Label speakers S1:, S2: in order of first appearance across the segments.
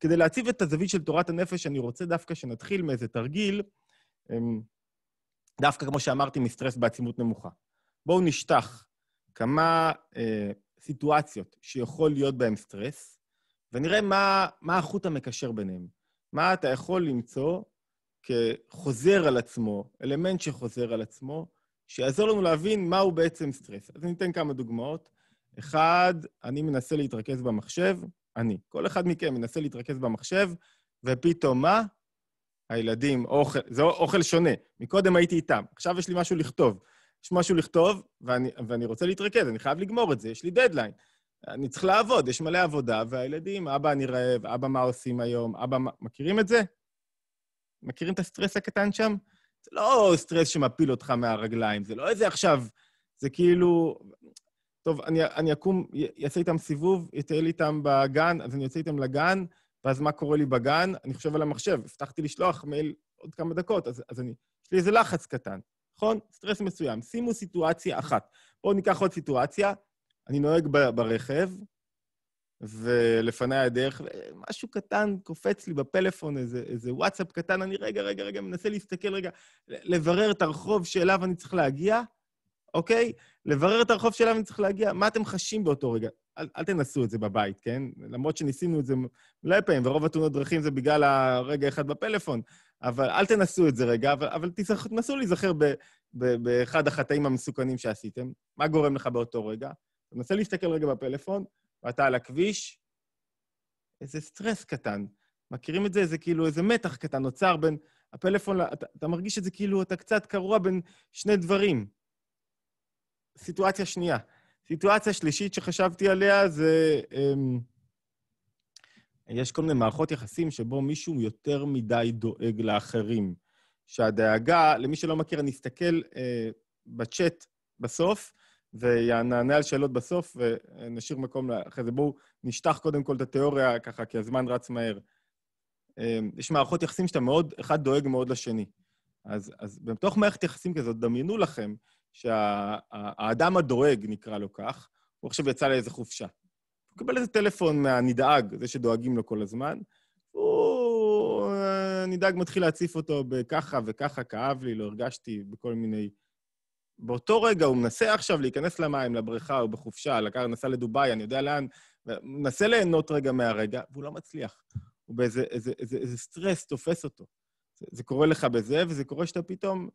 S1: כדי להציב את הזווית של תורת הנפש, אני רוצה דווקא שנתחיל מאיזה תרגיל, אמ, דווקא כמו שאמרתי, מסטרס בעצימות נמוכה. בואו נשטח כמה אה, סיטואציות שיכול להיות בהן סטרס, ונראה מה, מה החוט המקשר ביניהם. מה אתה יכול למצוא כחוזר על עצמו, אלמנט שחוזר על עצמו, שיעזור לנו להבין מהו בעצם סטרס. אז אני אתן כמה דוגמאות. אחד, אני מנסה להתרכז במחשב, אני. כל אחד מכם מנסה להתרכז במחשב, ופתאום מה? הילדים, אוכל, זה אוכל שונה. מקודם הייתי איתם, עכשיו יש לי משהו לכתוב. יש משהו לכתוב, ואני, ואני רוצה להתרכז, אני חייב לגמור את זה, יש לי דדליין. אני צריך לעבוד, יש מלא עבודה, והילדים, אבא, אני רעב, אבא, מה עושים היום? אבא, מה... מכירים את זה? מכירים את הסטרס הקטן שם? זה לא סטרס שמפיל אותך מהרגליים, זה לא איזה עכשיו, זה כאילו... טוב, אני, אני אקום, אעשה איתם סיבוב, אטייל איתם בגן, אז אני יוצא איתם לגן, ואז מה קורה לי בגן? אני חושב על המחשב, הבטחתי לשלוח מייל עוד כמה דקות, אז, אז אני... יש לי איזה לחץ קטן, נכון? סטרס מסוים. שימו סיטואציה אחת. בואו ניקח עוד סיטואציה. אני נוהג ברכב, ולפניי הדרך, ומשהו קטן קופץ לי בפלאפון, איזה, איזה וואטסאפ קטן, אני רגע, רגע, רגע, מנסה להסתכל רגע, לברר את הרחוב שאליו אני צריך להגיע, אוקיי? לברר את הרחוב שאליו אני צריך להגיע, מה אתם חשים באותו רגע? אל, אל תנסו את זה בבית, כן? למרות שניסינו את זה מלא פעמים, ורוב התאונות דרכים זה בגלל הרגע אחד בפלאפון, אבל אל תנסו את זה רגע, אבל, אבל תנסו להיזכר באחד החטאים המסוכנים שעשיתם. מה גורם לך באותו רגע? אתה מנסה להסתכל רגע בפלאפון, ואתה על הכביש, איזה סטרס קטן. מכירים את זה? זה כאילו איזה מתח קטן נוצר בין הפלאפון, אתה, אתה מרגיש את זה כאילו אתה קצת קרוע בין שני דברים. סיטואציה שנייה. סיטואציה שלישית שחשבתי עליה זה... אמ, יש כל מיני מערכות יחסים שבו מישהו יותר מדי דואג לאחרים. שהדאגה, למי שלא מכיר, אני אסתכל אה, בצ'אט בסוף, ונענה על שאלות בסוף, ונשאיר מקום אחרי זה. בואו נשטח קודם כל את התיאוריה ככה, כי הזמן רץ מהר. אמ, יש מערכות יחסים שאתה מאוד, אחד דואג מאוד לשני. אז, אז בתוך מערכת יחסים כזאת, דמיינו לכם שהאדם שה, הדואג, נקרא לו כך, הוא עכשיו יצא לאיזה חופשה. הוא קיבל איזה טלפון מהנדאג, זה שדואגים לו כל הזמן, הוא... הנדאג מתחיל להציף אותו בככה וככה, כאב לי, לא הרגשתי, בכל מיני... באותו רגע הוא מנסה עכשיו להיכנס למים, לבריכה, הוא בחופשה, לקח, נסע לדובאי, אני יודע לאן, מנסה ליהנות רגע מהרגע, והוא לא מצליח. הוא באיזה איזה, איזה, איזה סטרס תופס אותו. זה, זה קורה לך בזה, וזה קורה שאתה פתאום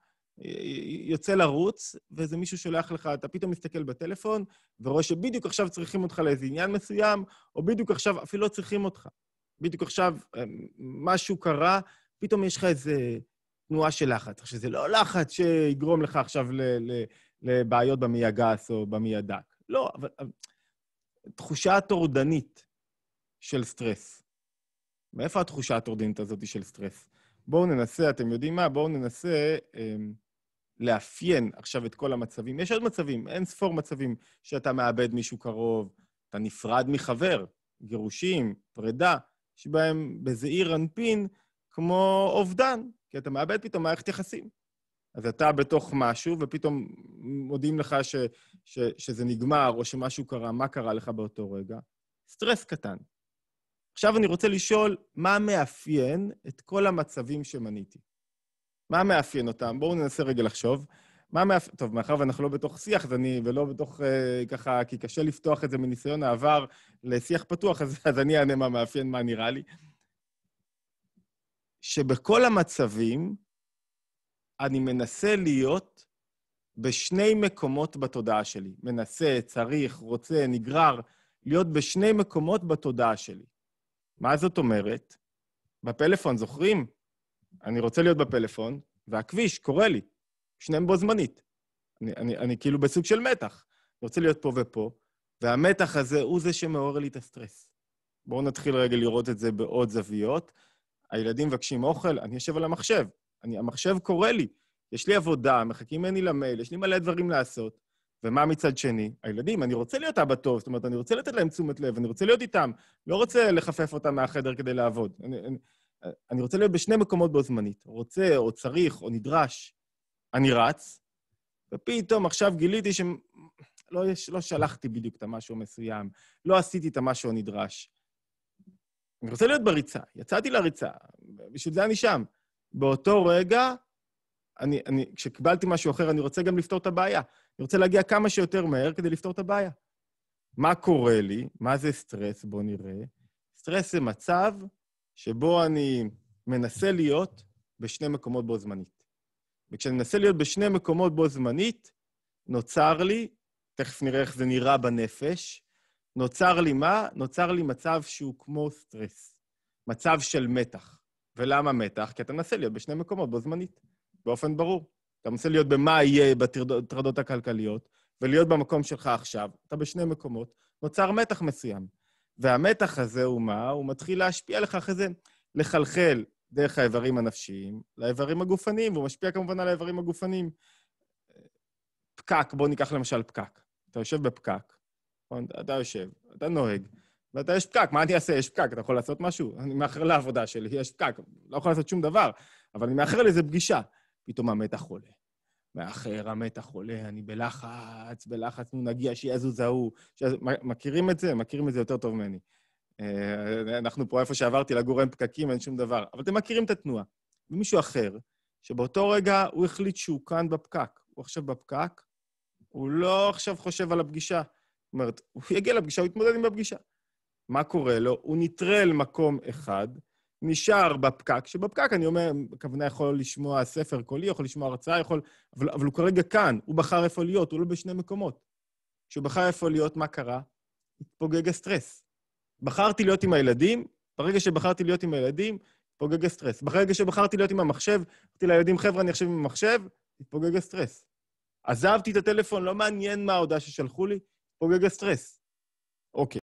S1: יוצא לרוץ, ואיזה מישהו שולח לך, אתה פתאום מסתכל בטלפון, ורואה שבדיוק עכשיו צריכים אותך לאיזה עניין מסוים, או בדיוק עכשיו אפילו לא צריכים אותך. בדיוק עכשיו אה, משהו קרה, פתאום יש לך איזה תנועה של לחץ. עכשיו, זה לא לחץ שיגרום לך עכשיו לבעיות במעי הגס או במעי הדק. לא, אבל תחושה הטורדנית של סטרס. מאיפה התחושה הטורדנית הזאת של סטרס? בואו ננסה, אתם יודעים מה? בואו ננסה אה, לאפיין עכשיו את כל המצבים. יש עוד מצבים, אין ספור מצבים שאתה מאבד מישהו קרוב, אתה נפרד מחבר, גירושים, פרידה, שבהם בזעיר אנפין כמו אובדן, כי אתה מאבד פתאום מערכת יחסים. אז אתה בתוך משהו, ופתאום מודיעים לך ש, ש, שזה נגמר, או שמשהו קרה, מה קרה לך באותו רגע? סטרס קטן. עכשיו אני רוצה לשאול, מה מאפיין את כל המצבים שמניתי? מה מאפיין אותם? בואו ננסה רגע לחשוב. מה מאפיין... טוב, מאחר ואנחנו לא בתוך שיח, אז אני... ולא בתוך... אה, ככה, כי קשה לפתוח את זה מניסיון העבר לשיח פתוח, אז, אז אני אענה מה מאפיין, מה נראה לי. שבכל המצבים אני מנסה להיות בשני מקומות בתודעה שלי. מנסה, צריך, רוצה, נגרר, להיות בשני מקומות בתודעה שלי. מה זאת אומרת? בפלאפון, זוכרים? אני רוצה להיות בפלאפון, והכביש קורא לי, שניהם בו זמנית. אני, אני, אני כאילו בסוג של מתח. אני רוצה להיות פה ופה, והמתח הזה הוא זה שמעורר לי את הסטרס. בואו נתחיל רגע לראות את זה בעוד זוויות. הילדים מבקשים אוכל, אני יושב על המחשב. אני, המחשב קורא לי, יש לי עבודה, מחכים ממני למייל, יש לי מלא דברים לעשות. ומה מצד שני? הילדים, אני רוצה להיות אבא טוב, זאת אומרת, אני רוצה לתת להם תשומת לב, אני רוצה להיות איתם, לא רוצה לחפף אותם מהחדר כדי לעבוד. אני, אני, אני רוצה להיות בשני מקומות בו זמנית. רוצה, או צריך, או נדרש. אני רץ, ופתאום עכשיו גיליתי שלא לא שלחתי בדיוק את המשהו המסוים, לא עשיתי את המשהו הנדרש. אני רוצה להיות בריצה. יצאתי לריצה, בשביל זה אני שם. באותו רגע, אני, אני, כשקיבלתי משהו אחר, אני רוצה גם לפתור את הבעיה. אני רוצה להגיע כמה שיותר מהר כדי לפתור את הבעיה. מה קורה לי? מה זה סטרס? בואו נראה. סטרס זה מצב שבו אני מנסה להיות בשני מקומות בו זמנית. וכשאני מנסה להיות בשני מקומות בו זמנית, נוצר לי, תכף נראה איך זה נראה בנפש, נוצר לי מה? נוצר לי מצב שהוא כמו סטרס. מצב של מתח. ולמה מתח? כי אתה מנסה להיות בשני מקומות בו זמנית, באופן ברור. אתה מנסה להיות במה יהיה בטרדות הכלכליות, ולהיות במקום שלך עכשיו. אתה בשני מקומות, נוצר מתח מסוים. והמתח הזה הוא מה? הוא מתחיל להשפיע לך אחרי זה, לחלחל דרך האיברים הנפשיים לאיברים הגופניים, והוא משפיע כמובן על האיברים הגופניים. פקק, בואו ניקח למשל פקק. אתה יושב בפקק, נכון? אתה יושב, אתה נוהג, ואתה יש פקק, מה אני אעשה? יש פקק, אתה יכול לעשות משהו? אני מאחר לעבודה שלי, יש פקק, לא יכול לעשות שום דבר, אבל אני מאחר לאיזה פגישה. פתאום המתח עולה. מאחר, המתח עולה, אני בלחץ, בלחץ, נו, נגיע, שיזוז ההוא. מכירים את זה? מכירים את זה יותר טוב ממני. אה, אנחנו פה, איפה שעברתי לגור אין פקקים, אין שום דבר. אבל אתם מכירים את התנועה. ומישהו אחר, שבאותו רגע הוא החליט שהוא כאן בפקק. הוא עכשיו בפקק, הוא לא עכשיו חושב על הפגישה. זאת אומרת, הוא יגיע לפגישה, הוא יתמודד עם הפגישה. מה קורה לו? הוא נטרל מקום אחד, נשאר בפקק, שבפקק אני אומר, הכוונה יכול לשמוע ספר קולי, יכול לשמוע הרצאה, יכול... אבל, אבל הוא כרגע כאן, הוא בחר איפה להיות, הוא לא בשני מקומות. כשהוא בחר איפה להיות, מה קרה? התפוגג הסטרס. בחרתי להיות עם הילדים, ברגע שבחרתי להיות עם הילדים, התפוגג הסטרס. ברגע שבחרתי להיות עם המחשב, אמרתי לילדים, חבר'ה, אני עכשיו עם המחשב, התפוגג הסטרס. עזבתי את הטלפון, לא מעניין מה ההודעה ששלחו לי, התפוגג הסטרס. אוקיי.